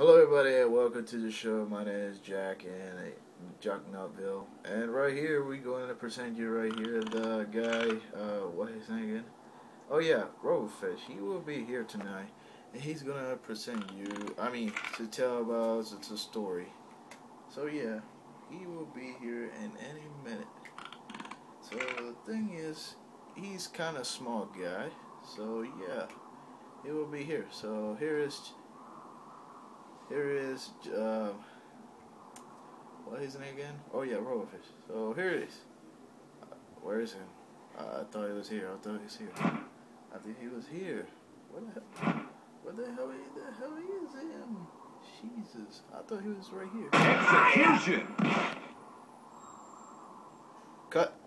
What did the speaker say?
Hello, everybody, and welcome to the show. My name is Jack and uh, Jack Nutville, and right here we're going to present you right here the guy. Uh, what his again? Oh yeah, Robofish. He will be here tonight, and he's gonna present you. I mean, to tell about the story. So yeah, he will be here in any minute. So the thing is, he's kind of small guy. So yeah, he will be here. So here is here is, uh, what is his name again? Oh yeah, Robofish. So here it is. Uh, where is him? Uh, I thought he was here. I thought he was here. I think he was here. What the hell? What the hell? The hell is him? Jesus! I thought he was right here. Execution. Cut.